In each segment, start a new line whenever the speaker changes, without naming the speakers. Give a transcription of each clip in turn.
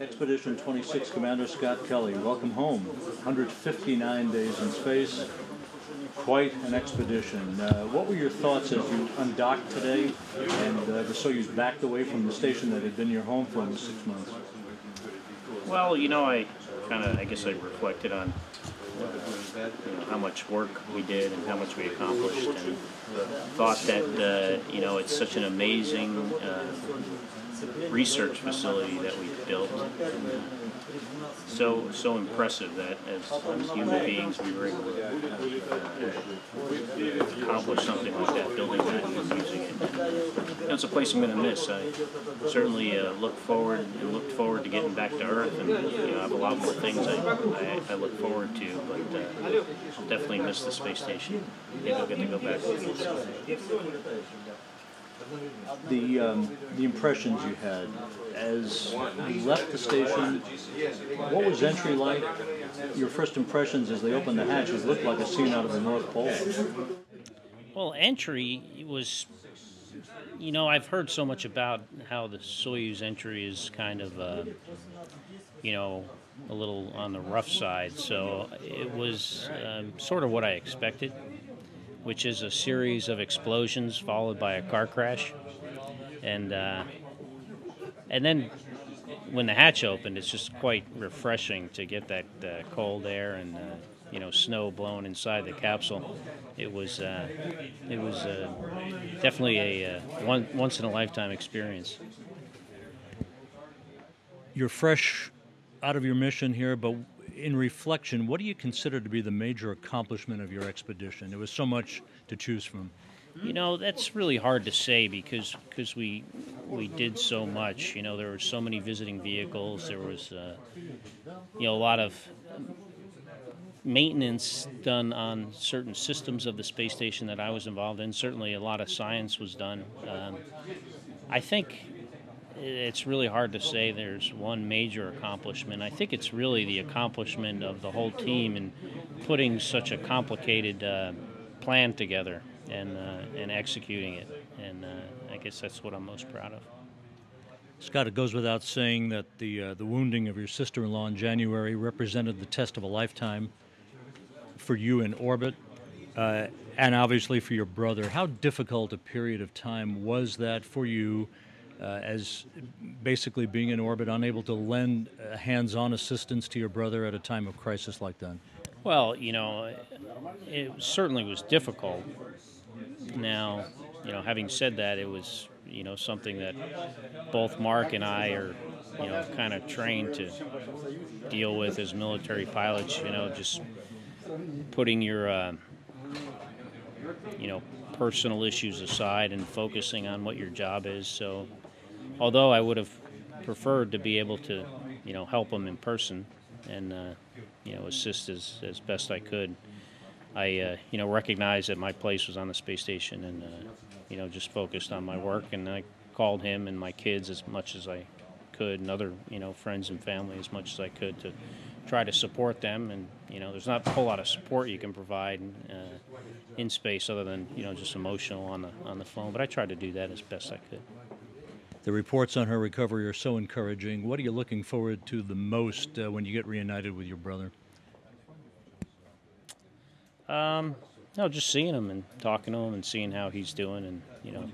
Expedition 26 Commander Scott Kelly, welcome home. 159 days in space, quite an expedition. Uh, what were your thoughts as you undocked today and uh, the Soyuz backed away from the station that had been your home for almost six months?
Well, you know, I kind of, I guess I reflected on you know, how much work we did and how much we accomplished, and thought that uh, you know it's such an amazing uh, research facility that we built. So so impressive that as, as human beings we were able to accomplish something like that, building that and using it. Know, it's a place I'm going to miss. I certainly uh, look forward and looked forward to getting back to Earth, and you know, I have a lot more things I, I, I look forward to, but uh, I'll definitely miss the space station. Maybe I'll get to go back.
The, um, the impressions you had as you left the station, what was entry like? Your first impressions as they opened the hatch, it looked like a scene out of the North Pole.
Well, entry was, you know, I've heard so much about how the Soyuz entry is kind of, uh, you know, a little on the rough side. So it was um, sort of what I expected, which is a series of explosions followed by a car crash, and uh, and then when the hatch opened, it's just quite refreshing to get that uh, cold air and uh, you know snow blowing inside the capsule. It was uh, it was uh, definitely a uh, one once in a lifetime experience.
You're fresh out of your mission here, but in reflection, what do you consider to be the major accomplishment of your expedition? There was so much to choose from.
You know, that's really hard to say because because we we did so much. You know, there were so many visiting vehicles. There was uh, you know a lot of maintenance done on certain systems of the space station that I was involved in. Certainly, a lot of science was done. Um, I think it's really hard to say there's one major accomplishment. I think it's really the accomplishment of the whole team in putting such a complicated uh, plan together and uh, and executing it. And uh, I guess that's what I'm most proud of.
Scott, it goes without saying that the uh, the wounding of your sister-in-law in January represented the test of a lifetime for you in orbit, uh, and obviously for your brother. How difficult a period of time was that for you? Uh, as basically being in orbit, unable to lend uh, hands-on assistance to your brother at a time of crisis like that?
Well, you know, it certainly was difficult. Now, you know, having said that, it was you know something that both Mark and I are you know kind of trained to deal with as military pilots. You know, just putting your uh, you know personal issues aside and focusing on what your job is. So although I would have preferred to be able to, you know, help them in person and, uh, you know, assist as, as best I could, I, uh, you know, recognized that my place was on the space station and, uh, you know, just focused on my work. And I called him and my kids as much as I could and other, you know, friends and family as much as I could to try to support them. And, you know, there's not a whole lot of support you can provide uh, in space other than, you know, just emotional on the, on the phone. But I tried to do that as best I could.
The reports on her recovery are so encouraging. What are you looking forward to the most uh, when you get reunited with your brother?
Um, no, just seeing him and talking to him and seeing how he's doing, and you know,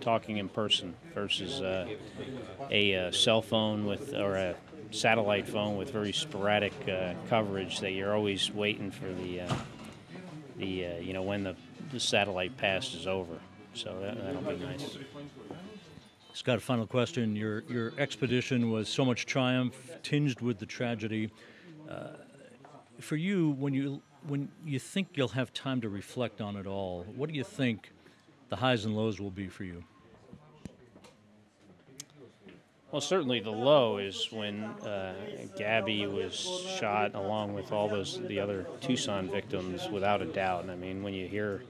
talking in person versus uh, a, uh, cell phone with or a satellite phone with very sporadic uh, coverage that you're always waiting for the uh, the uh, you know when the, the satellite pass is over. So that, that'll be nice.
Scott, final question. Your, your expedition was so much triumph, tinged with the tragedy. Uh, for you, when you, when you think you'll have time to reflect on it all, what do you think the highs and lows will be for you?
Well, certainly the low is when uh, Gabby was shot along with all those the other Tucson victims, without a doubt. I mean, when you hear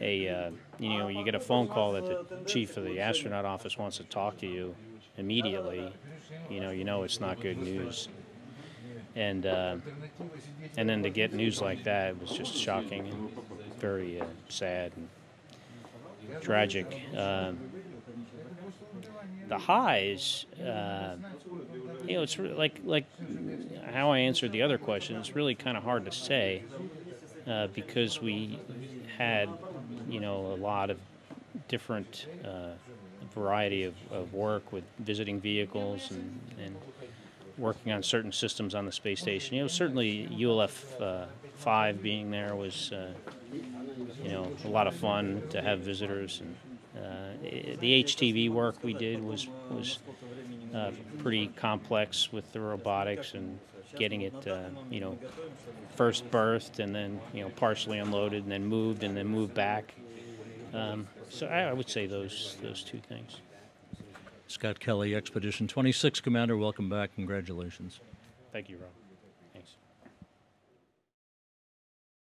a uh, you know you get a phone call that the chief of the astronaut office wants to talk to you immediately, you know you know it's not good news. And uh, and then to get news like that was just shocking and very uh, sad and tragic. Um, the highs, uh, you know, it's like like how I answered the other question. It's really kind of hard to say uh, because we had, you know, a lot of different uh, variety of, of work with visiting vehicles and, and working on certain systems on the space station. You know, certainly ULF uh, five being there was, uh, you know, a lot of fun to have visitors, and uh, the HTV work we did was was uh, pretty complex with the robotics and getting it, uh, you know, first berthed and then you know partially unloaded and then moved and then moved back. Um, so I, I would say those those two things.
Scott Kelly, Expedition 26 Commander, welcome back. Congratulations.
Thank you, Rob.